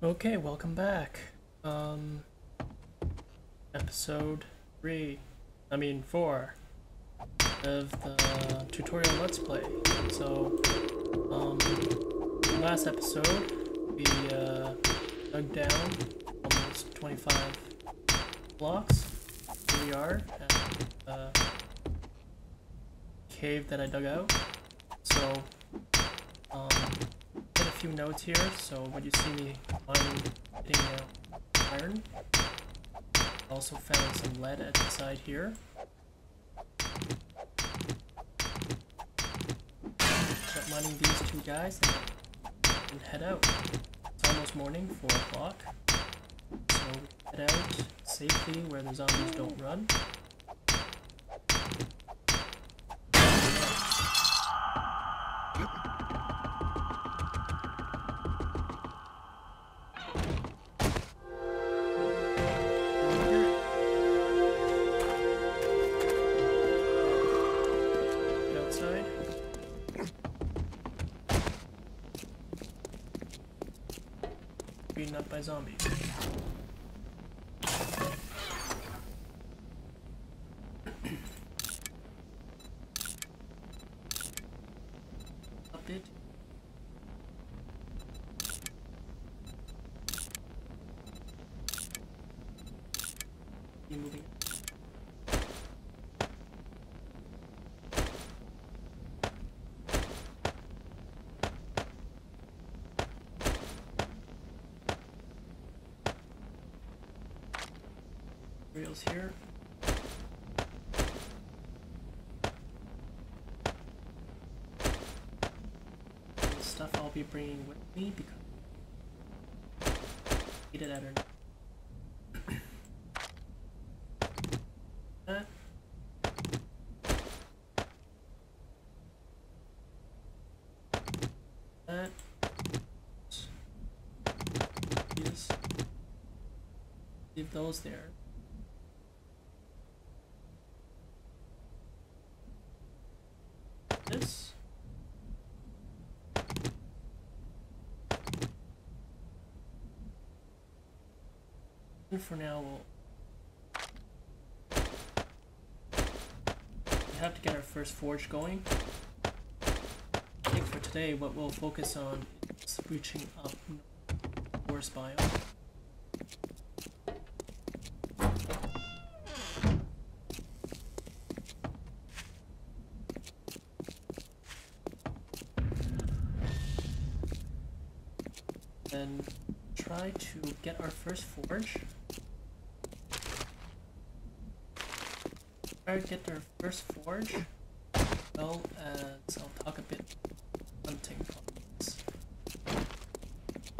Okay, welcome back. Um, episode three, I mean four, of the tutorial Let's Play. So, um, last episode we uh, dug down almost 25 blocks. Here we are at the cave that I dug out. So, um, few notes here. So when you see me mining, iron, also found some lead at the side here. Start mining these two guys and head out. It's almost morning, 4 o'clock. So head out safely where the zombies don't run. By zombies. Up it. Keep moving. Here. The stuff I'll be bringing with me because I need it at or That. That. Leave those there. this. And for now, we'll we have to get our first forge going. I think for today, what we'll focus on is reaching up forest biome. Then try to get our first forge. To get our first forge, well uh, as I'll talk a bit hunting problems.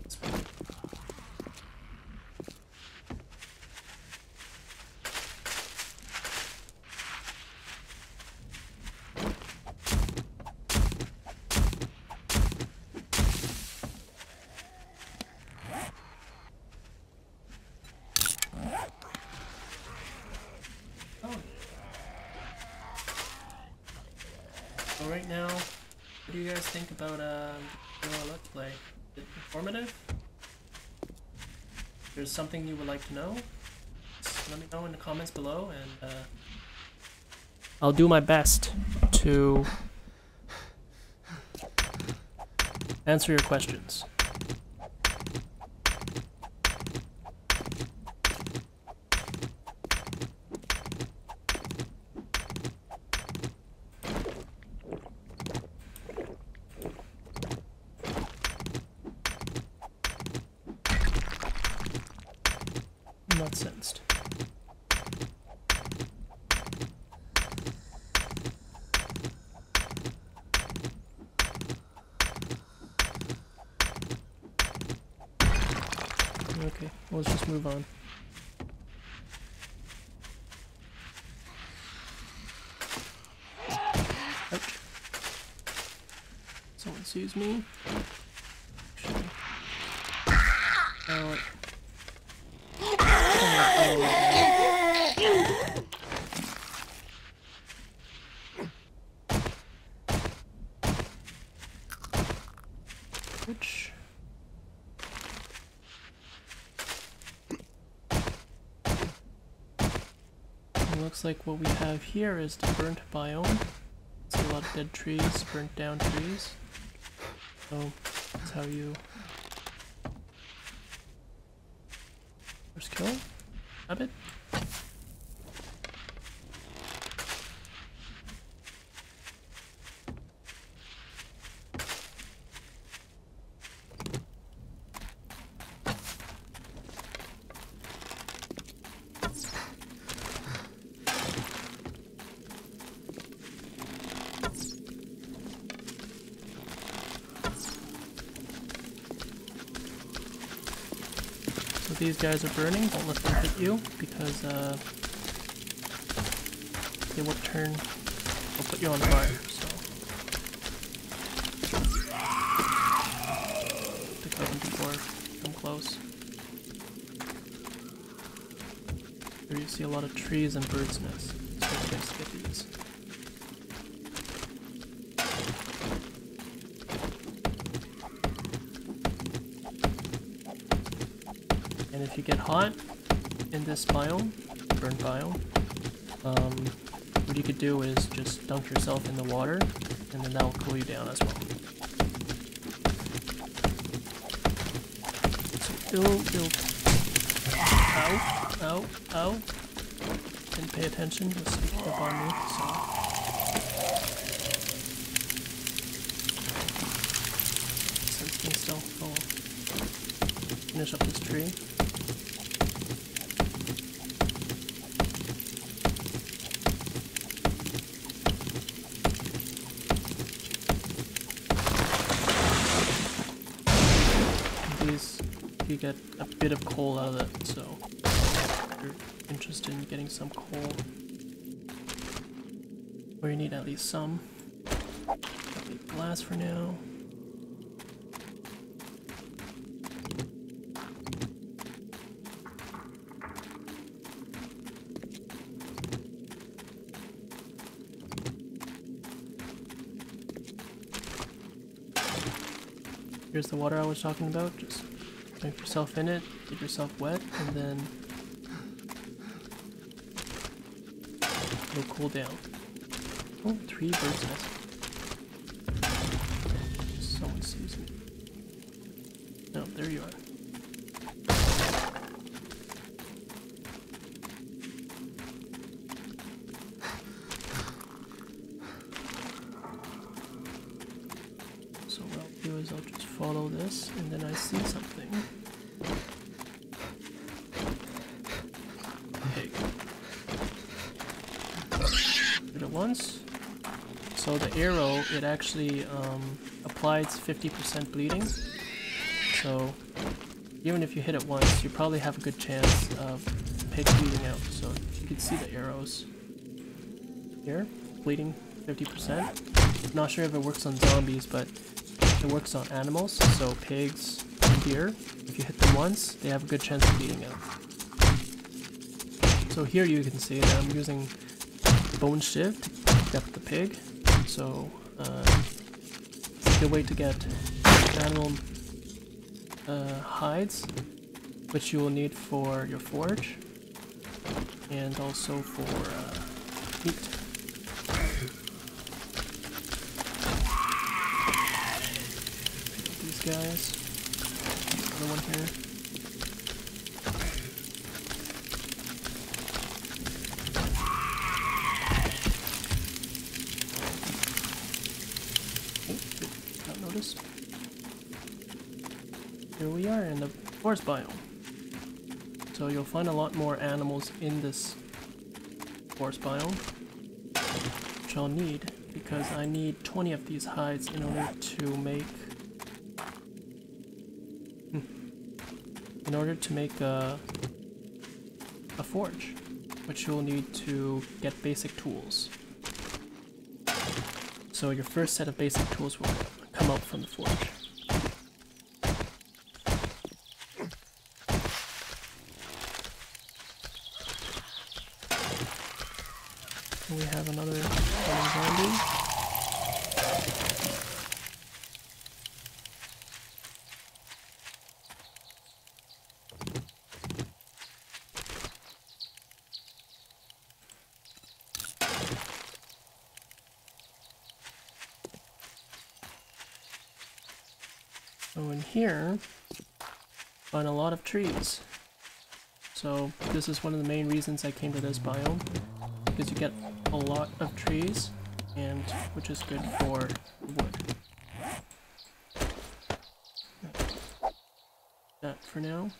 This one. Oh. So now, what do you guys think about um, doing a let's play? Is it informative? If there's something you would like to know, let me know in the comments below, and uh, I'll do my best to answer your questions. Not sensed. Okay, let's just move on. Ouch. Someone sees me. Actually. Oh, Which It looks like what we have here is the burnt biome. See a lot of dead trees, burnt down trees. So that's how you first kill rabbit. So these guys are burning, don't let them hit you because uh, they will turn, they'll put you on fire, so. Pick up before come close. Here you see a lot of trees and birds' nests, so it's nice to get these. And if you get hot in this biome, burn biome, um, what you could do is just dunk yourself in the water, and then that will cool you down as well. So it'll, it'll, ow, ow, ow. Didn't pay attention, just sneaking up on me, so. Still. Oh. Finish up this tree. These, you get a bit of coal out of it, so if you're interested in getting some coal, or you need at least some. I'll glass for now. Here's the water I was talking about. Just dunk yourself in it, get yourself wet, and then it'll cool down. Oh, three birds. Someone sees me. No, there you are. So what I'll do is I'll just follow this and then I see something. Pig. Hit it once. So the arrow, it actually um, applies 50% bleeding. So even if you hit it once, you probably have a good chance of pig bleeding out. So you can see the arrows here, bleeding 50%. Not sure if it works on zombies, but it works on animals, so pigs and deer. If you hit them once, they have a good chance of bleeding out. So here you can see that I'm using bone shiv to up the pig. So it's a good way to get animal uh, hides, which you will need for your forge, and also for uh, meat. these guys. Another one here. Forest biome. So you'll find a lot more animals in this forest biome, which I'll need because I need 20 of these hides in order to make hmm, in order to make a, a forge, which you'll need to get basic tools. So your first set of basic tools will come out from the forge. we have another zombie. Oh, so in here, find a lot of trees. So this is one of the main reasons I came to this biome because you get a lot of trees, and which is good for wood. That for now.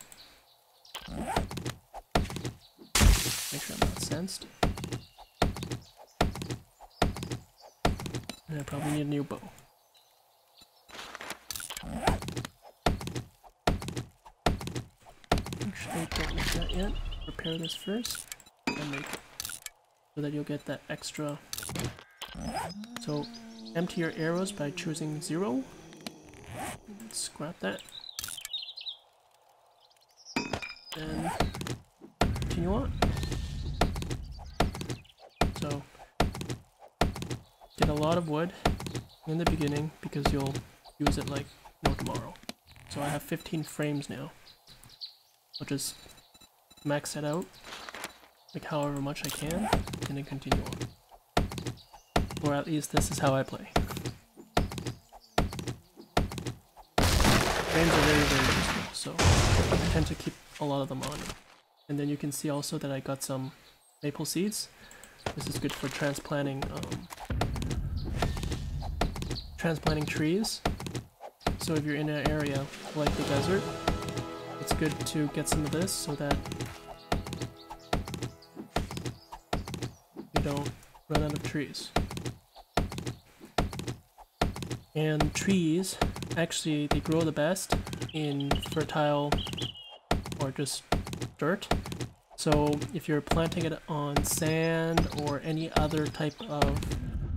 Make sure I'm not sensed. And I probably need a new bow. Actually, don't make that yet. Prepare this first, and make it. That you'll get that extra. So, empty your arrows by choosing zero. Scrap that. And continue on. So, get a lot of wood in the beginning because you'll use it like no tomorrow. So I have 15 frames now. I'll just max that out, like however much I can, and then continue on. Or at least this is how I play. Frames are very, very useful, so I tend to keep a lot of them on. And then you can see also that I got some maple seeds. This is good for transplanting um, transplanting trees. So if you're in an area like the desert, it's good to get some of this so that don't run out of trees. And trees, actually, they grow the best in fertile or just dirt. So if you're planting it on sand or any other type of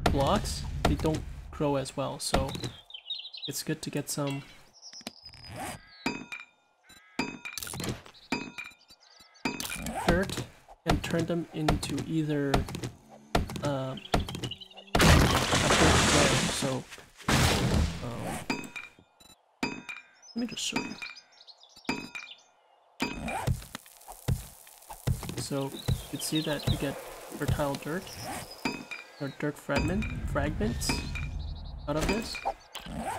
blocks, they don't grow as well. So it's good to get some dirt and turn them into either uh, So um, let me just show you. So you can see that you get fertile dirt or dirt fragment fragments out of this.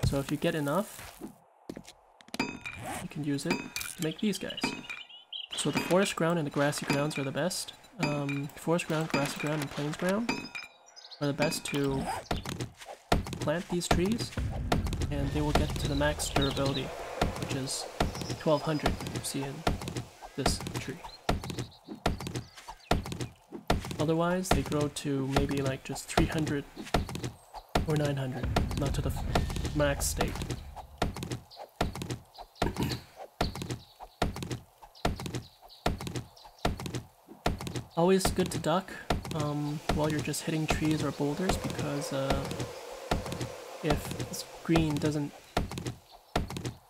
So if you get enough, you can use it to make these guys. So the forest ground and the grassy grounds are the best. Um, forest ground, grassy ground, and plains ground are the best to plant these trees, and they will get to the max durability, which is 1200 you see in this tree. Otherwise, they grow to maybe like just 300 or 900, not to the max state. Always good to duck um, while you're just hitting trees or boulders because uh, if green doesn't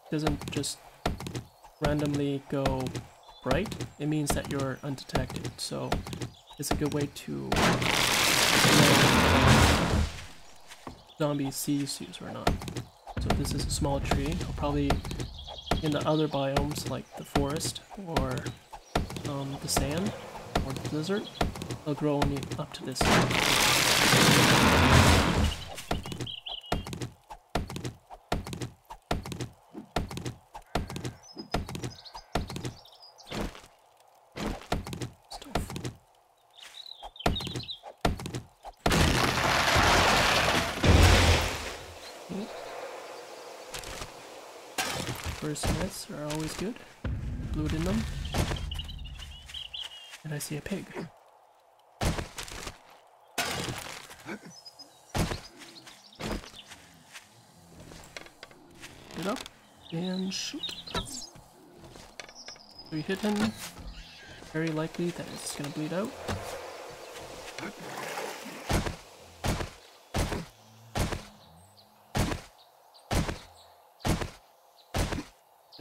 doesn't just randomly go bright, it means that you're undetected. So it's a good way to zombies sees you or not. So this is a small tree. I'll probably in the other biomes like the forest or um, the sand or desert, they'll grow only up to this. First hits are always good. Loot in them. And I see a pig. Get up and shoot. We hit him. Very likely that it's gonna bleed out.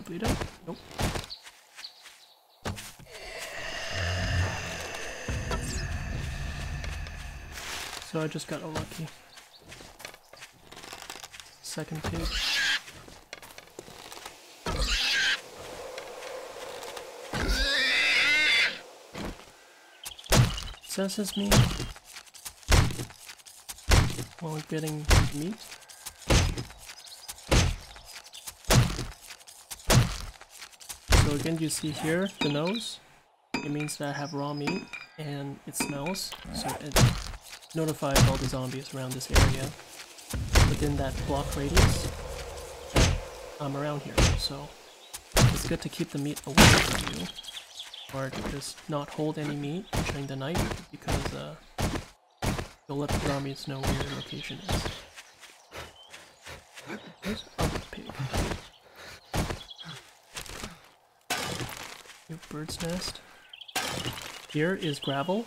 bleed out? Nope. So I just got unlucky. Second pig. Senses me while getting meat. So again, you see here the nose. It means that I have raw meat and it smells, so it notifies all the zombies around this area within that block radius I'm around here. So it's good to keep the meat away from you, or just not hold any meat during the night because uh, you'll let the zombies know where your location is. Bird's nest. Here is gravel.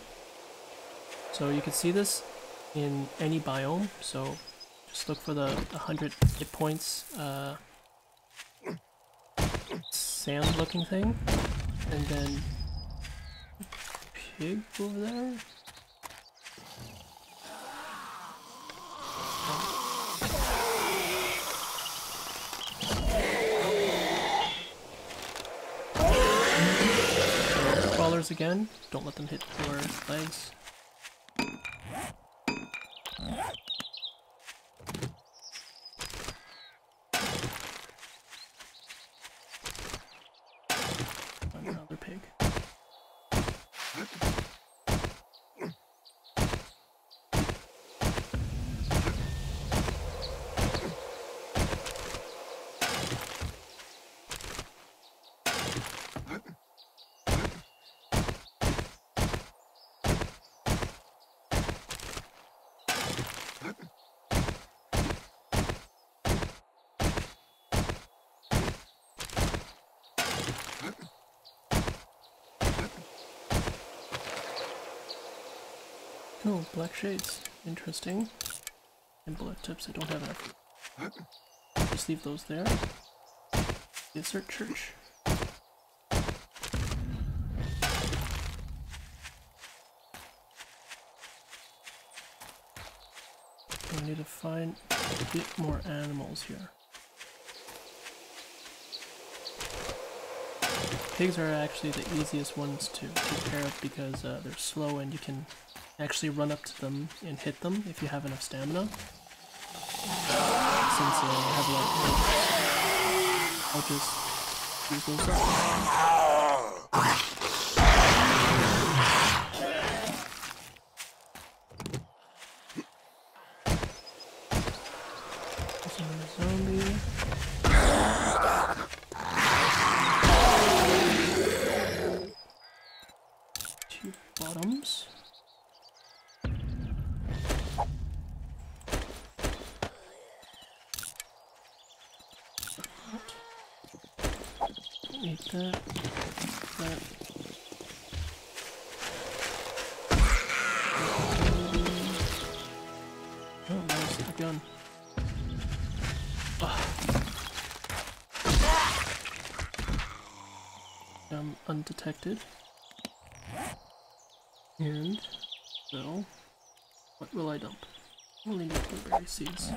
So you can see this in any biome. So just look for the 100 hit points uh, sand looking thing. And then pig over there. Again. Don't let them hit your legs. Another pig. Oh, black shades. Interesting. And bullet tips, I don't have enough. Just leave those there. Insert church. I need to find a bit more animals here. Pigs are actually the easiest ones to take care of because uh, they're slow and you can actually run up to them and hit them if you have enough stamina. Since uh, I have a lot of I'll just use those up. There's another zombie. Two bottoms. Oh. A gun. Undetected. And, so, what will I dump? Only need blueberry seeds.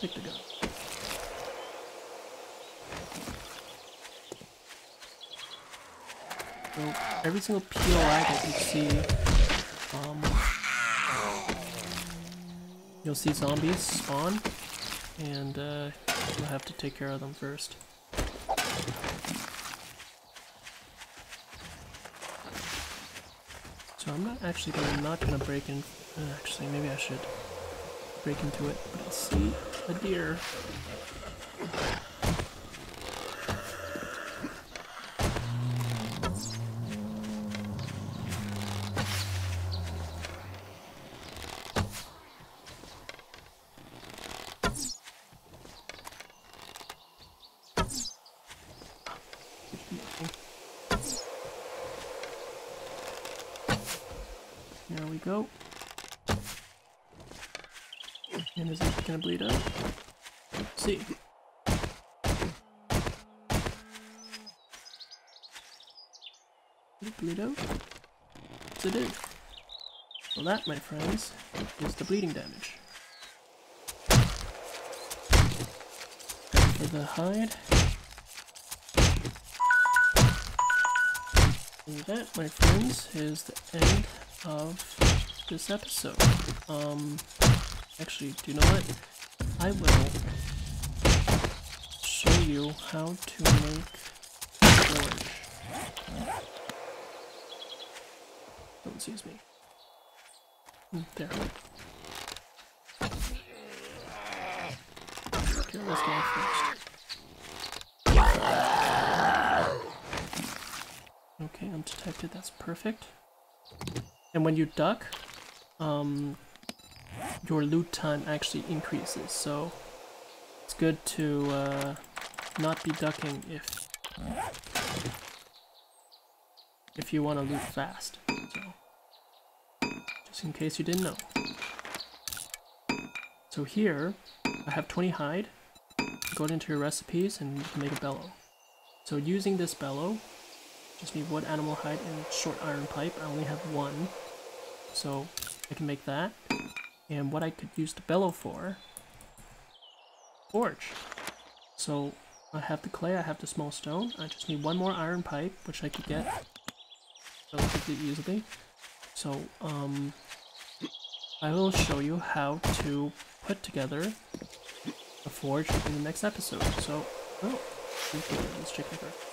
Take the gun. So every single POI that you see, um, you'll see zombies spawn, and uh, you'll have to take care of them first. So I'm not actually gonna not gonna break in. Uh, actually, maybe I should break into it. But I see a deer. There we go. And is it gonna bleed out? Let's see. Did it bleed out? Yes, it did. Well, that, my friends, is the bleeding damage. For the hide. And that, my friends, is the end of this episode. Um, actually, do you know what? I will show you how to make forge. Don't excuse me. Mm, There. Kill this first. Okay, undetected, that's perfect. And when you duck, um, your loot time actually increases, so it's good to uh, not be ducking if if you want to loot fast. So, just in case you didn't know. So here, I have 20 hide. Go into your recipes and you can make a bellow. So using this bellow, just need wood, animal hide, and short iron pipe. I only have one, so I can make that. And what I could use the bellow for, forge. So I have the clay, I have the small stone. I just need one more iron pipe, which I could get relatively easily. So um, I will show you how to put together a forge in the next episode. So, oh, let's check first.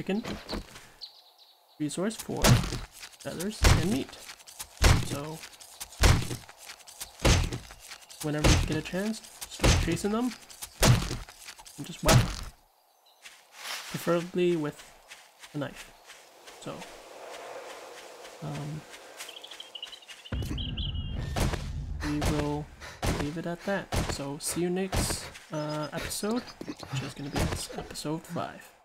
Chicken, resource for feathers and meat. So, whenever you get a chance, start chasing them and just whack. Preferably with a knife. So, um, we will leave it at that. So, see you next uh, episode, which is going to be episode 5.